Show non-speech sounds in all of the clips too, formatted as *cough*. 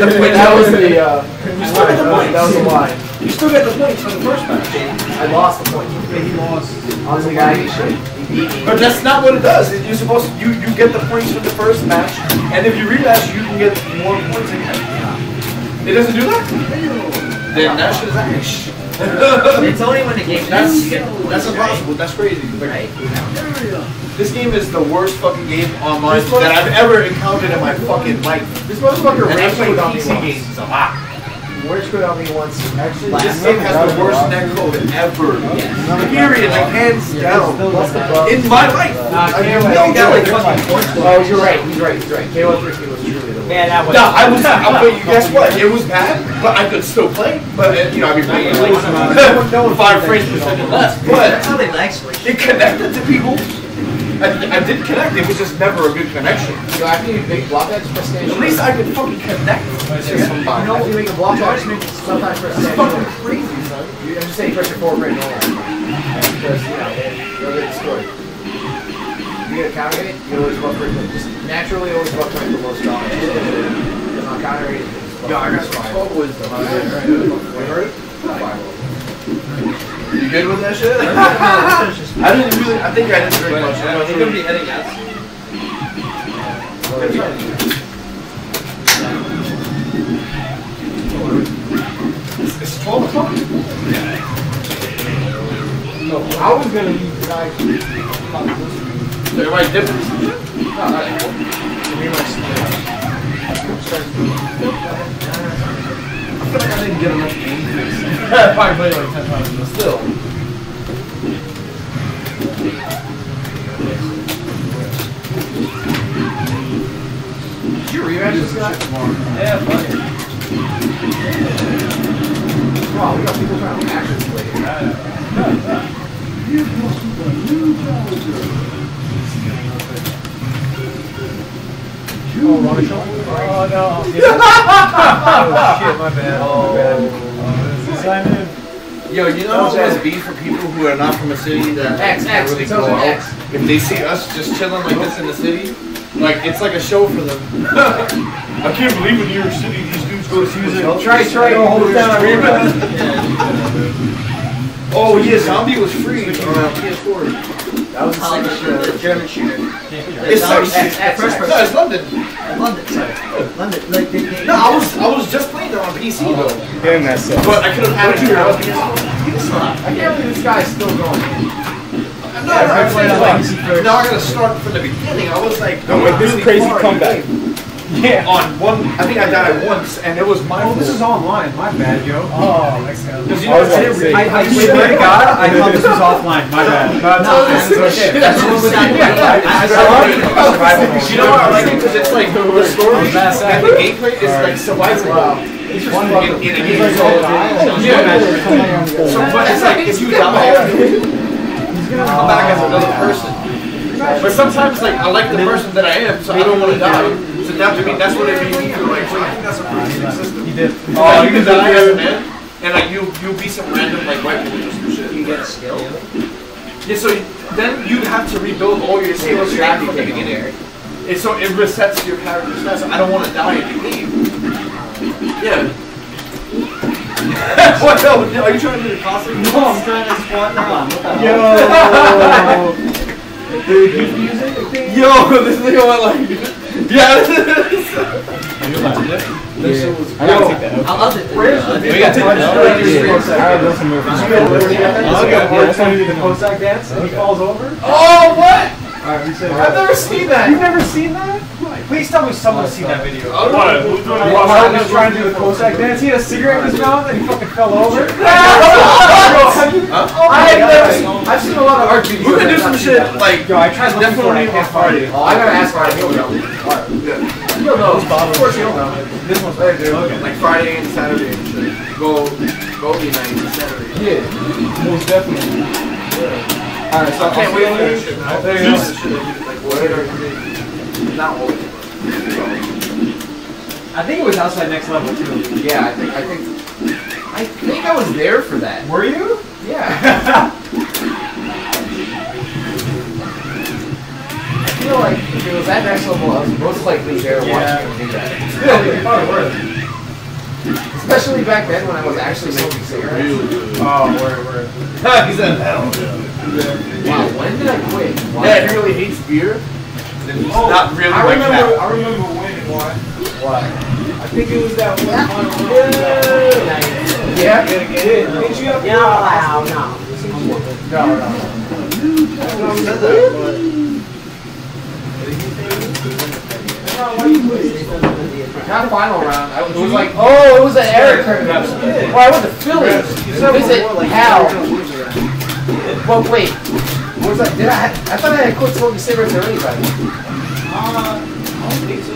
get the points. That was the, uh, You still get the points. that was the line. You still get the points for the first match. I lost the point. He lost. I was the guy. He beat me. But that's not what it does. You're supposed to, you, you get the points from the first match, and if you rematch, you can get more points again. It doesn't do that? Then that shit is. It's *laughs* only when the game That's, ends you get that's impossible. That's crazy. Right. This game is the worst fucking game online that I've ever encountered in my fucking life. This motherfucker And I rage play quit on me PC once. games a lot. Rage quit on me once. Actually, This game has the worst netcode ever. Period. Like hands down. What's the bug? In my life. Nah, I mean, KO no was doubt. Oh, you're right. He's right. He's right. KO 3 was truly the Man, that was. No, I was. I, but you guess what? It was bad, but I could still play. But you know, I'd be playing like *laughs* five frames per second less. But That's how they like switch. it connected to people. I, I did connect. It was just never a good connection. So after you make block edge, press stand. At least I could fucking connect to You know, if you make a block edge, sometimes press It's stand. fucking crazy, son. I'm just saying, press your forward right now. Because, you know, you'll get destroyed. You get a counter hit, you always buff right Just naturally always buff right the most strong. Because on counter hit, Yo, I got some twelve wisdom. You heard it? You good with that shit? *laughs* I didn't really. I think I didn't drink much. I'm He's sure. gonna be heading out. It's it's twelve o'clock. No, I was gonna tonight. So everybody in? No, not anymore. My I feel like I didn't get enough game face. I *laughs* probably played like 10 times, but still. Did you rematch this guy? Yeah, fuck it. Wow, we got people trying to action play here. Oh, Ronnie Shaw? Oh no. *laughs* oh shit, my bad. Oh, my bad. Sign in. Yo, you know how it must be for people who are not from a city that X, X, really it's go also out? X. If they see us just chilling like this in the city, like it's like a show for them. *laughs* I can't believe in New York City these dudes go to see us. Try, try, Yo, hold it down, Stream hold *laughs* it it. Oh yeah, Zombie was free on uh, PS4. That was the second the, the show. German shooter. It's Sorry, like X, X, first X. no, it's London. London, sorry. London, like they, they No, I was I was just playing that on PC oh, though, Damn, that sucks. but I could have had it here on PS4. You can still have. I can't believe this guy's still going. No, no, I'm saying like, now I gotta start from the beginning. I was like, No, going but this crazy far comeback. Yeah. on one. I think I died once, and it was my Oh, this is online. My bad, yo. Oh, oh Mexico. Because you know, was about to it's say- I, I, *laughs* swear to God, I thought this was offline. My bad. *laughs* No, No, it's this okay. is- that's what was that- Yeah, I- I it. You know what I like it because it's like the story and the gameplay is like survival He's just in, in a game. like, So, oh, yeah, so but it's like if you die, you come back as another person. But sometimes like I like the person that I am, so I don't want to die. So that to me, that's what it made me like. So I think that's a pretty sick system. He did. Uh, oh, you can die as a man, and like you you be some random like white people or some shit. You get a skill. Yeah, so then you have to rebuild all your skills back from the beginning. And so it resets your character stats. So I don't want to die in the game. Yeah. *laughs* what the hell? Are you trying to do the costume? No, I'm trying to squat down. What *laughs* the Yo. hell? Dude, you music? Yo, *laughs* this nigga went like, yeah. You was. I. I loved it. The Uh? We gotta take. Yeah. I love some movies. Did you get go. you do do the the Cossack dance and he falls over? Oh, what? I've never seen that. You've never seen that? Please tell me someone's seen that video. Oh, what? Who's doing it? Mark was trying to do the Cossack dance. He had a cigarette in his mouth and he fucking fell over. I have never I've seen a lot of art videos. You can do some shit like Yo, I tried looking for it. I can't find. Oh, I gotta ask Ryan, he'll know. Alright. He'll know. Of course he'll know. This one's right there. Look Like Friday and Saturday and shit. Go, Goldie night and Saturday. Yeah, most definitely. Alright, so I can't wait for that shit. There you go. Like, whatever. Not all. I think it was outside next level too. Yeah, I think, I think, I think I was there for that. Were you? Yeah. *laughs* I feel like if it was that next level, I was most likely there Yeah. watching him do that. Yeah, you probably were. Especially back then when I was actually smoking cigarettes. Really. Oh, word, word. *laughs* He said, hell Wow, when did I quit? Yeah, he really hates beer, then he's Oh, not really I like remember. that. I remember when and why. What? I think it was that one final round. Yeah? You gotta. Didn't you have to Yeah, go to the wow, hospital? No, no. Not final round. I was, it was like, oh, it was an Eric curtain. Well, I went to Philly. Visit Hal. Well, wait. What was that? Did I? I thought I had quit smoking cigarettes already by then. Uh, I don't think so.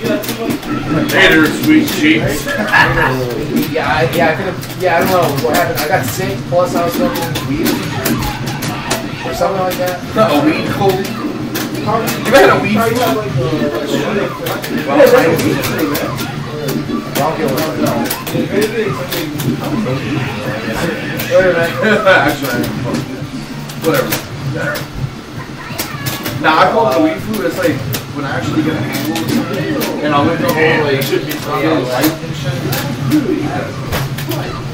You got too much. Later, sweet cheeks. Yeah, I, yeah, I could have. Yeah, I don't know what happened. I got sick. Plus, I was smoking weed or something like that. A weed cold. You ever had a weed got like uh, Yeah, that's a weed thing, man. Bronchial no. if anything, something. Wait a minute. Actually, I am fucked. Whatever. Nah, I call it a weed flu. It's like when I actually get a or and I'll look all like yeah, light and shit.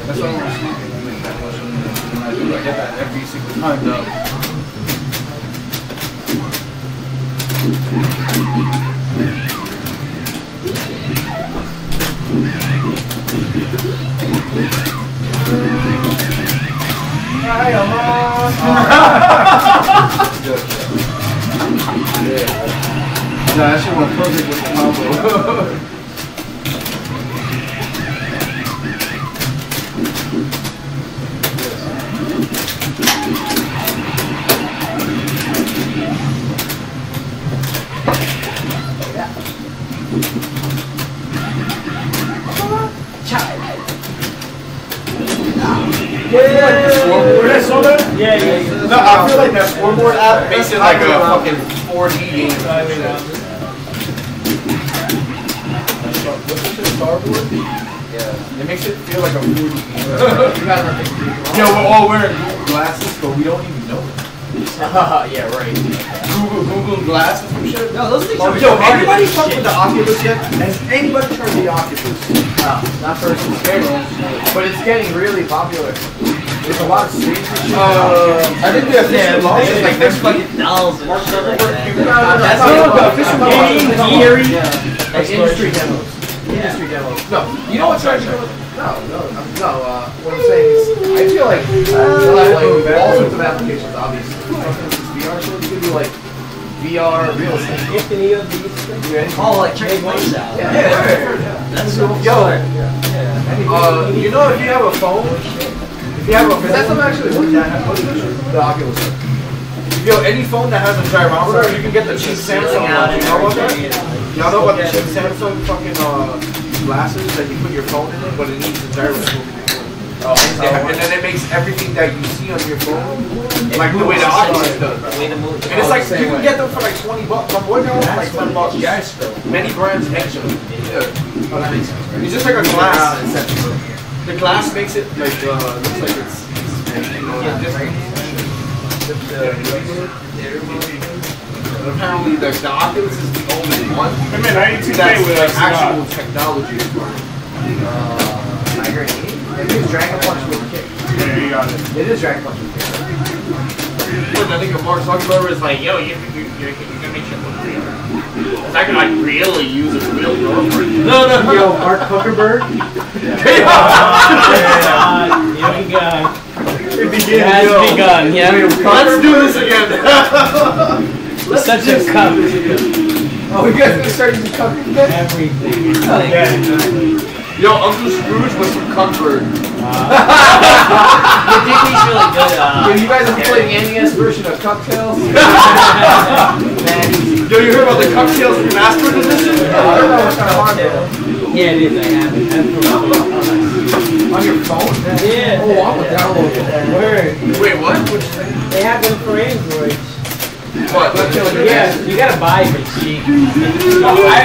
That's why I'm smoking. I mean, that much. When I do, I get that every single time. Though. Hi, Mom. Yeah, that shit went perfect with the combo. Scoreboard. I saw that. Yeah, yeah, yeah. No, I feel like that scoreboard app makes it like a fucking 4D game. Yeah, it makes it feel like a 4D game. *laughs* You guys are thinking. Yo, we're all wearing glasses, but we don't even know it. *laughs* yeah, right. Google Google glasses and shit. No, those things Oh, are yo, hard anybody as fuck with the Oculus yet? Has anybody tried the Oculus? No, not first but it's getting really popular. There's a lot of streams and shit. Uh, I think the official launch is like next week. dolls and shit like that. That's No, not the the official official launch. launch. Yeah. Like industry demos. Industry demos. No, you know what's trying to No, no, no. Uh, what I'm saying is, I feel like you'll have like all sorts of applications. Obviously, Sometimes VR shows. You can do like VR real estate. If any of these anything. Oh, like check place out. Yeah. That's so Yo, uh, you know if you have a phone, if you have a, because that's what I'm actually looking at. What? The Oculus. Yo, any phone that has a gyrometer, you can get the cheap Samsung one. You know that? Y'all know about the cheap Samsung fucking uh, glasses that you put your phone in it, but it needs a gyrometer. Oh, Yeah, and then it makes everything that you see on your phone like the way the Oculus does. Way to move. And it's like you can get them for like 20 bucks. My boy got one for like 10 bucks. Yes, many brands extra. Yeah. Oh, that makes sense. right? It's just like a glass. Around and set it. The glass makes it like uh, looks like it's. you know, different. But apparently the, the Oculus is the only one Hey man, I ain't too that's with like actual technology. Uh, Tiger Eight. It is Dragon Punch with kick. Yeah, you got it. It is Dragon Punch with kick. But I think Mark Zuckerberg is like, yo, you, you, you, you're gonna make shit look real. Cause I can like really use a real girlfriend. No, no, Yo, Mark Zuckerberg. Hey, Here we go. It has begun, yeah. Let's do this again. *laughs* Such a cup. Oh, you guys gonna start using cup again? Everything. Yeah, exactly. Yo, Uncle Scrooge was from Cuthbert. Your dickie's really good. Yo, Uh, you guys are playing NES version of DuckTales? *laughs* Yo, you heard about the DuckTales Remastered Edition? I don't know what kind of hardware. Yeah, it is. I have it. On your phone? Yeah. Oh, I'm gonna download it. Word. Wait, what? They have them for Android. What? Yeah, you gotta buy it for cheap. I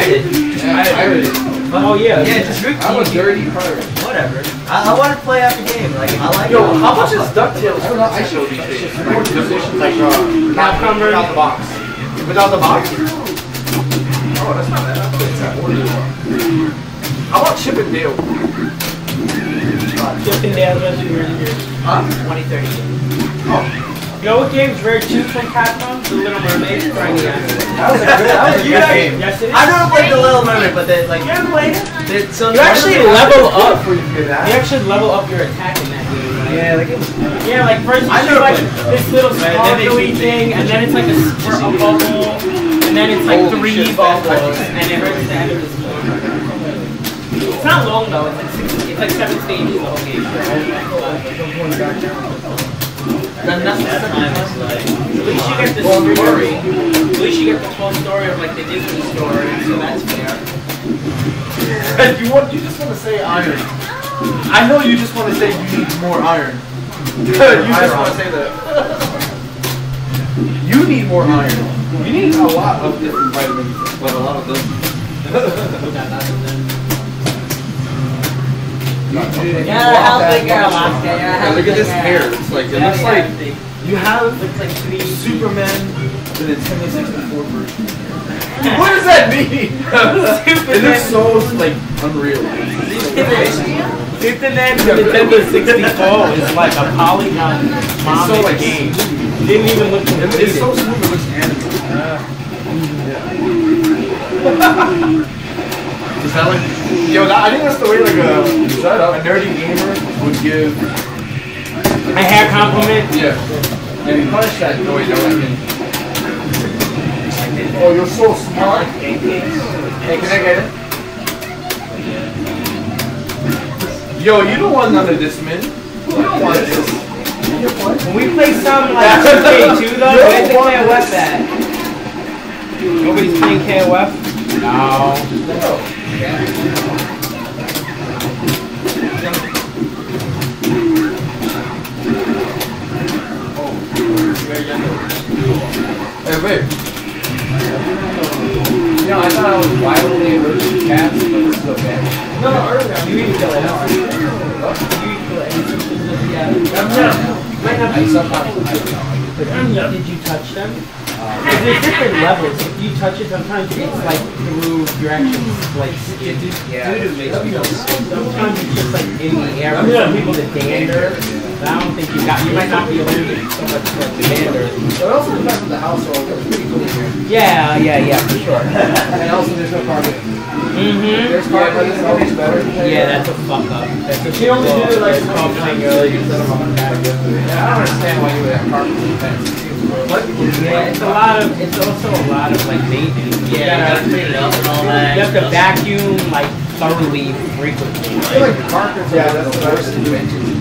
did. Yeah, I read it. Oh yeah. yeah, just Rick I'm a dirty pirate. Whatever. I, I want to play out the game. Like I like. Yo, it. how much is DuckTales? I don't know, I should- these I days? should- Like, the edition, like, uh, Capcom without the box. without the box? Oh, that's not bad. Chip and Dale. Just in Dale's Rescue Rangers. Huh? 2030. You know what game's rare too from Capcom? The Little Mermaid. Right, yeah. That was a good, that was a *laughs* good guys- game. Yes, it is. I've never played The Little Mermaid, but they like. You ever played it? they- so You actually level up. Before you did that. You actually level up your attack in that game. Right? Yeah, like it. Yeah, like first you never like played. this little Right, that sparkly thing, and then it's like a, squirt, a bubble, and then it's like Holy three shit, bubbles, and it hurts the end of the story. It's not long though. It's like six, it's like seven stages the whole game. Then that's That time is like. At least you get the story. At least you get the full story of like the Disney story, so that's fair. you want you just want to say iron. I know you just want to say you need more iron. you just want to say that. you need more iron. You need a lot of different vitamins, but a lot of them. *laughs* Yeah, healthy girl, Oscar. Yeah, look at this hair. It's like it Very looks like you have Looks like three. Superman with a Nintendo 64 version. *laughs* What does that mean? it looks so like unreal. Superman for Nintendo 64 *laughs* is like a polygon It's so like game. Didn't even look It's completed. so smooth. It looks animated. *laughs* Is that like? Yo, that, I think that's the way like uh, a shut up a nerdy gamer would give. A hair compliment. Yeah. And you punch that noise. No, I can. Oh, you're so smart. Hey, can I get it? Yo, you don't want none of this, man. You don't want this. When we play some like 2K2 though, where's the KOF at? Nobody's playing KOF? No. Hey. You know, I thought I was wildly allergic to cats, but this is okay. No, no, you need to kill it. You need to kill it. Yeah. Might not I. Did you touch them? Because there's different levels. If you touch it, sometimes it's like through your actual like skin. Yeah. Sometimes it's just like in the air. For some people, the dander. But I don't think you got. You might not be allergic so much to like the dander. It also depends on the household. It's pretty cool here. Yeah, yeah, yeah, for sure. And also, there's no carpet. Mm-hmm. There's carpet. It's always better. Yeah, that's a fuck up. That's a she only did it like called playing earlier. Yeah, I don't understand why you would have carpet in the fence. It seems weird. Yeah, it's a lot of. It's also a lot of like maintenance. Yeah, you gotta- gotta clean it up and all that. You have to vacuum like thoroughly frequently. I feel like the carpets are the worst inventions.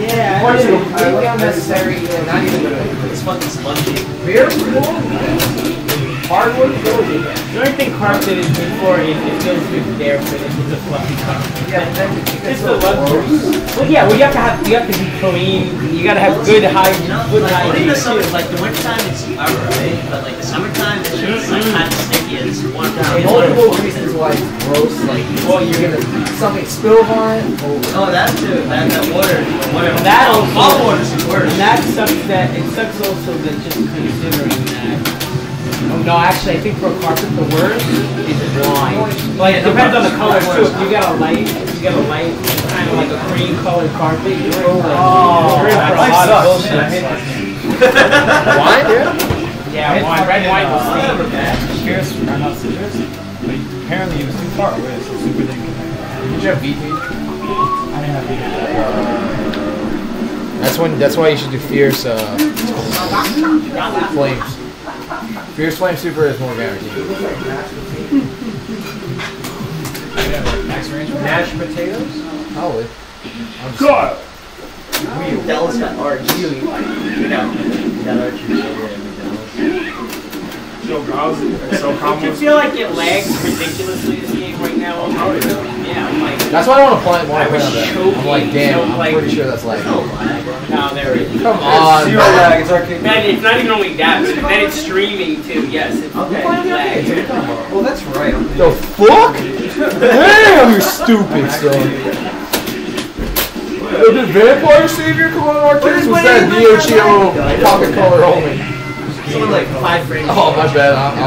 Yeah, Or it's completely unnecessary not even. It's fucking spongy. Beer, cool. Hardwood, cool. The only thing carpet is good for is it feels good there, but it's a fluffy carpet. Yeah, but then It's the luxury. Well, yeah, well, you have to have you have to be clean. You gotta have good hygiene. You know, Good like only hygiene. the summer, like the wintertime it's alright, but like the summertime it's just like mm-hmm. kind of sticky. It's warm down. multiple reasons why it's gross. Like, Well, you're you're gonna something spill on it. Oh, that too. That that water, whatever. That all, also- all water's worse. And that sucks that it sucks also that just considering that. Oh, no, actually, I think for a carpet the worst is wine. Like it depends on the color too. If you got a light, if you got a light, kind of like a cream colored carpet, you're in for, Oh, you're in for a life lot of bullshit. I hate that. Wine, yeah. Yeah, wine, red wine will see. Citrus, or not citrus, but apparently he was too far away, so super didn't. Did you have VT? I didn't have to That's when. That's why you should do fierce. Uh, flames. Fierce flame super is more guaranteed. Max range. Mashed potatoes? Oh, Probably. God! Dallas got arch. You know, got arch. So browsing, so Do you feel like it lags ridiculously this game right now? Yeah, I'm like, That's why I don't want to play. Want I to play was on that. I'm like, damn. so, I'm like- pretty sure that's like. No lag. no, there it is. Come on. Zero lag, it's arcade. Man, it's not even only that, but then it's streaming too. Yes, it's Okay. lag. Well, that's right. The fuck? Damn, you stupid son. Did Vampire Savior come on arcade? Was that Neo Geo pocket color only? Like five frames. Oh, my bad. I,